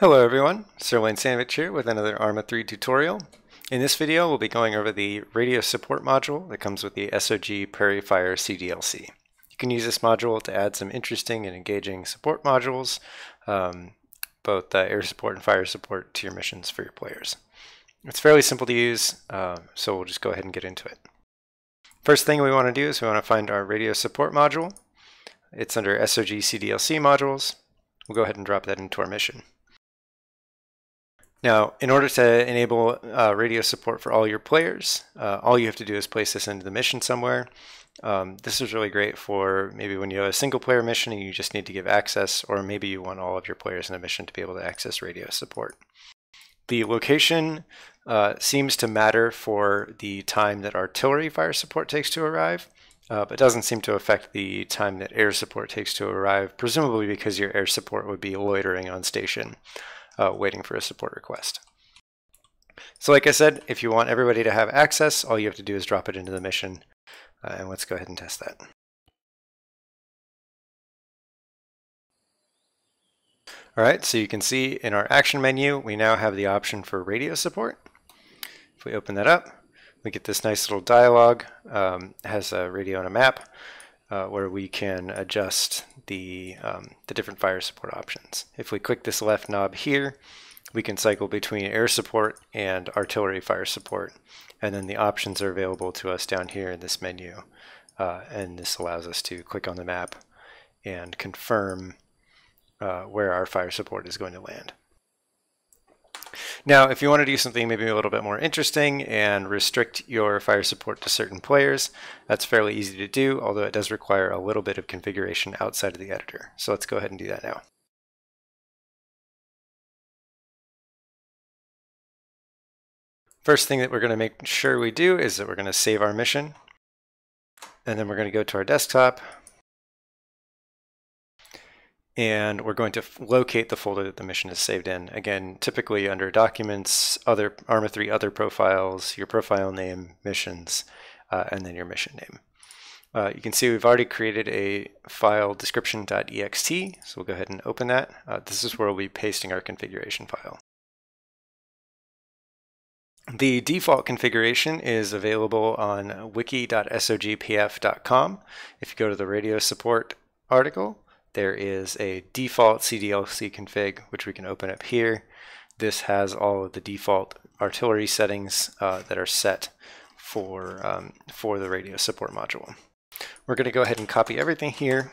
Hello everyone, Sirloin Sandvich here with another ARMA 3 tutorial. In this video we'll be going over the radio support module that comes with the SOG Prairie Fire CDLC. You can use this module to add some interesting and engaging support modules, um, both uh, air support and fire support to your missions for your players. It's fairly simple to use, uh, so we'll just go ahead and get into it. First thing we want to do is we want to find our radio support module. It's under SOG CDLC modules. We'll go ahead and drop that into our mission. Now, in order to enable uh, radio support for all your players, uh, all you have to do is place this into the mission somewhere. Um, this is really great for maybe when you have a single player mission and you just need to give access, or maybe you want all of your players in a mission to be able to access radio support. The location uh, seems to matter for the time that artillery fire support takes to arrive, uh, but doesn't seem to affect the time that air support takes to arrive, presumably because your air support would be loitering on station uh, waiting for a support request. So like I said, if you want everybody to have access, all you have to do is drop it into the mission. Uh, and let's go ahead and test that. All right, so you can see in our action menu, we now have the option for radio support. If we open that up, we get this nice little dialog. Um, has a radio and a map uh, where we can adjust the, um, the different fire support options. If we click this left knob here, we can cycle between air support and artillery fire support. And then the options are available to us down here in this menu. Uh, and this allows us to click on the map and confirm uh, where our fire support is going to land. Now, if you want to do something maybe a little bit more interesting and restrict your fire support to certain players, that's fairly easy to do, although it does require a little bit of configuration outside of the editor. So let's go ahead and do that now. First thing that we're going to make sure we do is that we're going to save our mission. And then we're going to go to our desktop, and we're going to locate the folder that the mission is saved in. Again, typically under documents, other ARMA 3 other profiles, your profile name, missions, uh, and then your mission name. Uh, you can see we've already created a file description.ext, so we'll go ahead and open that. Uh, this is where we'll be pasting our configuration file. The default configuration is available on wiki.sogpf.com. If you go to the radio support article, there is a default CDLC config, which we can open up here. This has all of the default artillery settings uh, that are set for, um, for the radio support module. We're going to go ahead and copy everything here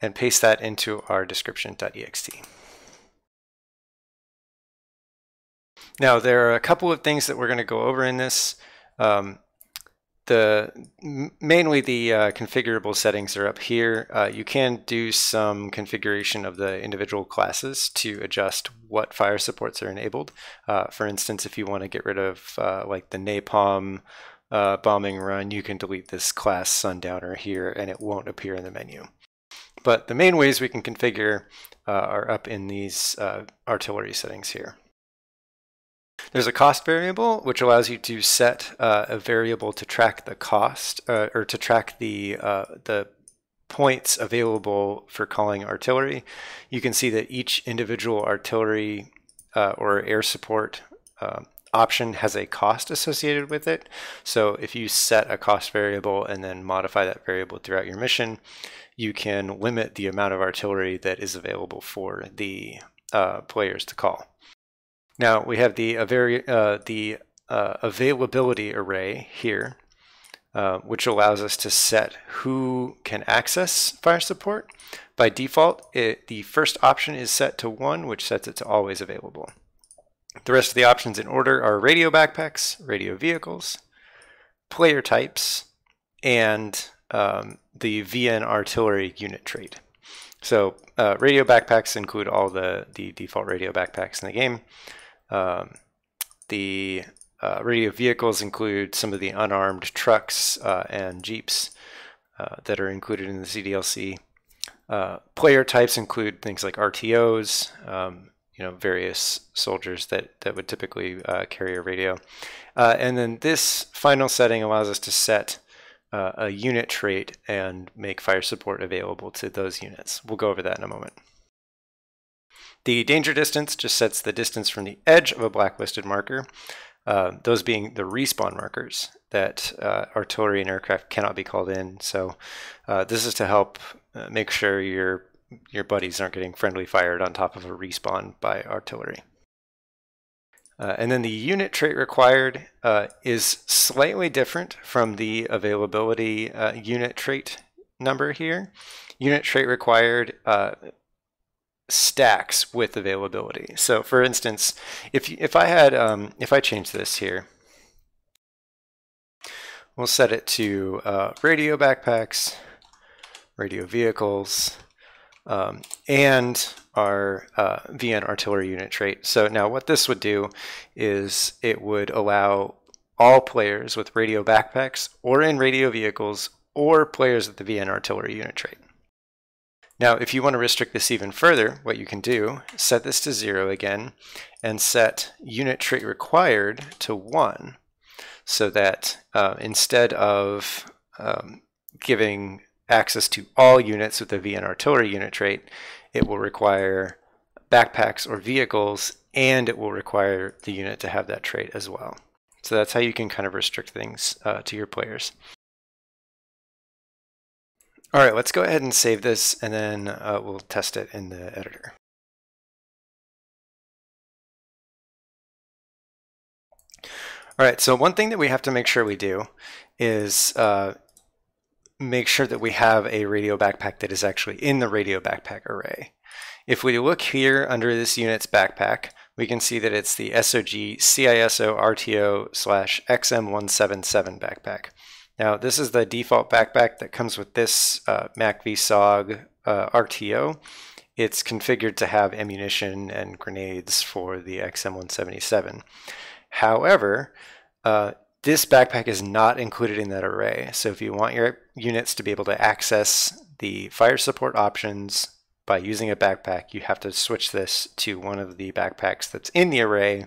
and paste that into our description.ext. Now, there are a couple of things that we're going to go over in this. Um, the mainly the uh, configurable settings are up here. Uh, you can do some configuration of the individual classes to adjust what fire supports are enabled. Uh, for instance, if you want to get rid of uh, like the napalm uh, bombing run, you can delete this class sundowner here and it won't appear in the menu. But the main ways we can configure uh, are up in these artillery settings here. There's a cost variable, which allows you to set uh, a variable to track the cost uh, or to track the, uh, the points available for calling artillery. You can see that each individual artillery uh, or air support uh, option has a cost associated with it. So if you set a cost variable and then modify that variable throughout your mission, you can limit the amount of artillery that is available for the uh, players to call. Now we have the, uh, the uh, availability array here, uh, which allows us to set who can access fire support. By default, it, the first option is set to 1, which sets it to always available. The rest of the options in order are radio backpacks, radio vehicles, player types, and um, the VN artillery unit trait. So uh, radio backpacks include all the, the default radio backpacks in the game. Um, the uh, radio vehicles include some of the unarmed trucks uh, and jeeps uh, that are included in the CDLC. Uh, player types include things like RTOs, um, you know, various soldiers that, that would typically uh, carry a radio. Uh, and then this final setting allows us to set a unit trait and make fire support available to those units. We'll go over that in a moment. The danger distance just sets the distance from the edge of a blacklisted marker, uh, those being the respawn markers that uh, artillery and aircraft cannot be called in. So uh, this is to help uh, make sure your your buddies aren't getting friendly fired on top of a respawn by artillery. Uh, and then the unit trait required uh, is slightly different from the availability unit trait number here. Unit trait required stacks with availability. So for instance, if, if I had, um, if I change this here, we'll set it to uh, radio backpacks, radio vehicles, um, and our uh, VN artillery unit trait. So now what this would do is it would allow all players with radio backpacks or in radio vehicles or players with the VN artillery unit trait. Now, if you want to restrict this even further, what you can do, set this to zero again and set unit trait required to one so that uh, instead of um, giving access to all units with the VN artillery unit trait, it will require backpacks or vehicles, and it will require the unit to have that trait as well. So that's how you can kind of restrict things uh, to your players. All right, let's go ahead and save this, and then uh, we'll test it in the editor. All right, so one thing that we have to make sure we do is uh, make sure that we have a radio backpack that is actually in the radio backpack array. If we look here under this unit's backpack, we can see that it's the SOG CISO RTO slash XM177 backpack. Now this is the default backpack that comes with this uh, MACV uh, RTO. It's configured to have ammunition and grenades for the XM177. However, uh, this backpack is not included in that array. So if you want your units to be able to access the fire support options by using a backpack, you have to switch this to one of the backpacks that's in the array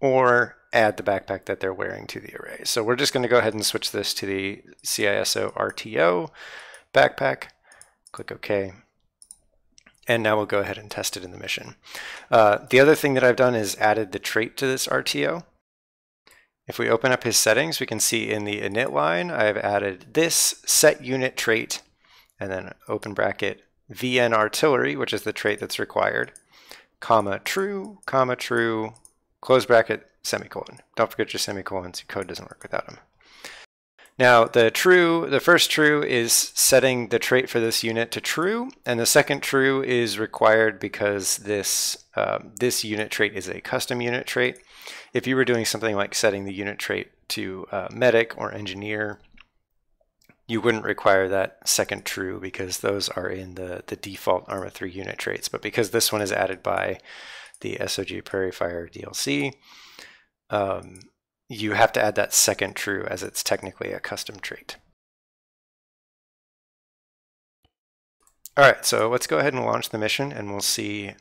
or add the backpack that they're wearing to the array. So we're just going to go ahead and switch this to the CISO RTO backpack. Click OK. And now we'll go ahead and test it in the mission. Uh, the other thing that I've done is added the trait to this RTO. If we open up his settings, we can see in the init line, I've added this set unit trait, and then open bracket VN artillery, which is the trait that's required, comma true, comma true, close bracket, semicolon. Don't forget your semicolons, your code doesn't work without them. Now the true, the first true is setting the trait for this unit to true, and the second true is required because this, uh, this unit trait is a custom unit trait. If you were doing something like setting the unit trait to uh, medic or engineer, you wouldn't require that second true because those are in the, the default ARMA 3 unit traits. But because this one is added by the SOG Prairie Fire DLC, um, you have to add that second true as it's technically a custom trait. All right, so let's go ahead and launch the mission and we'll see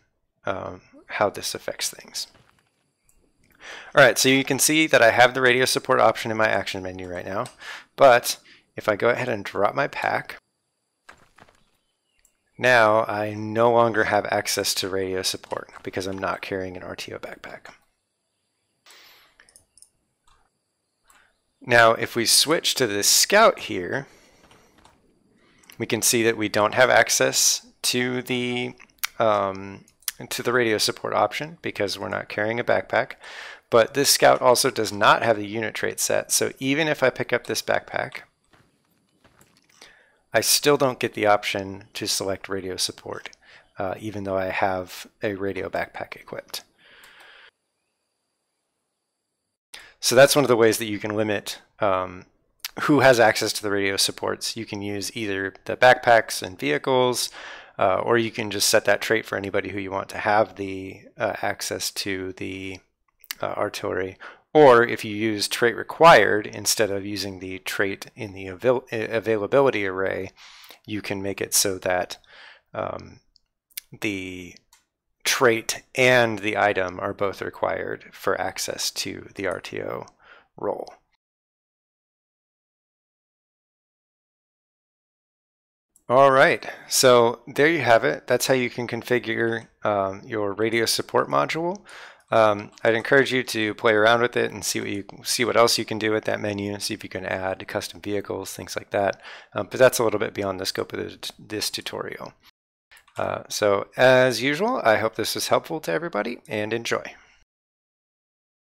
um, how this affects things. All right, so you can see that I have the radio support option in my action menu right now, but if I go ahead and drop my pack, now I no longer have access to radio support because I'm not carrying an RTO backpack. Now if we switch to the scout here, we can see that we don't have access to the um, to the radio support option because we're not carrying a backpack. But this scout also does not have the unit trait set. So even if I pick up this backpack, I still don't get the option to select radio support, uh, even though I have a radio backpack equipped. So that's one of the ways that you can limit um, who has access to the radio supports. You can use either the backpacks and vehicles, uh, or you can just set that trait for anybody who you want to have the uh, access to the uh, artillery, or if you use trait required instead of using the trait in the avail availability array, you can make it so that um, the trait and the item are both required for access to the RTO role. All right, so there you have it. That's how you can configure um, your radio support module. Um, I'd encourage you to play around with it and see what you see what else you can do with that menu. See if you can add custom vehicles, things like that. Um, but that's a little bit beyond the scope of the, this tutorial. Uh, so as usual, I hope this was helpful to everybody and enjoy.